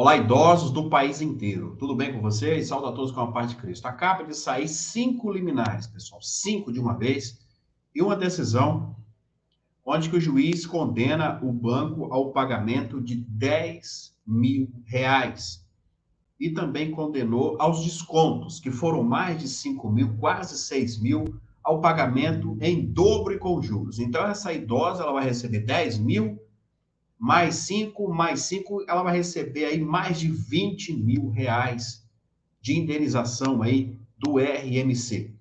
Olá, idosos do país inteiro. Tudo bem com vocês? Saúde a todos com a paz de Cristo. Acaba de sair cinco liminares, pessoal. Cinco de uma vez. E uma decisão onde que o juiz condena o banco ao pagamento de 10 mil reais. E também condenou aos descontos, que foram mais de 5 mil, quase 6 mil, ao pagamento em dobro e com juros. Então, essa idosa ela vai receber 10 mil mais 5, mais 5, ela vai receber aí mais de 20 mil reais de indenização aí do RMC.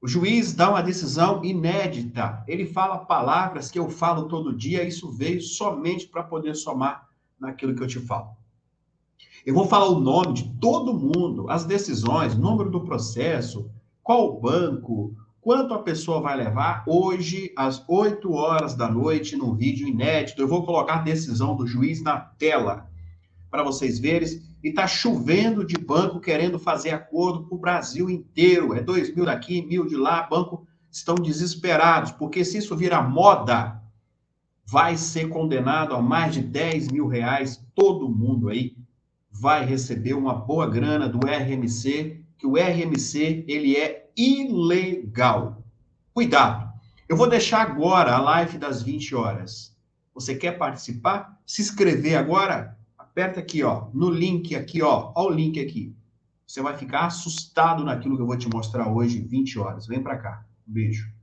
O juiz dá uma decisão inédita. Ele fala palavras que eu falo todo dia, isso veio somente para poder somar naquilo que eu te falo. Eu vou falar o nome de todo mundo, as decisões, número do processo, qual banco, Quanto a pessoa vai levar hoje, às 8 horas da noite, no vídeo inédito? Eu vou colocar a decisão do juiz na tela para vocês verem. E tá chovendo de banco querendo fazer acordo para o Brasil inteiro. É dois mil daqui, mil de lá. Banco estão desesperados, porque se isso virar moda, vai ser condenado a mais de 10 mil reais. Todo mundo aí vai receber uma boa grana do RMC, que o RMC ele é ilegal. Cuidado. Eu vou deixar agora a live das 20 horas. Você quer participar? Se inscrever agora? Aperta aqui, ó, no link aqui, ó, ó o link aqui. Você vai ficar assustado naquilo que eu vou te mostrar hoje, 20 horas. Vem para cá. Beijo.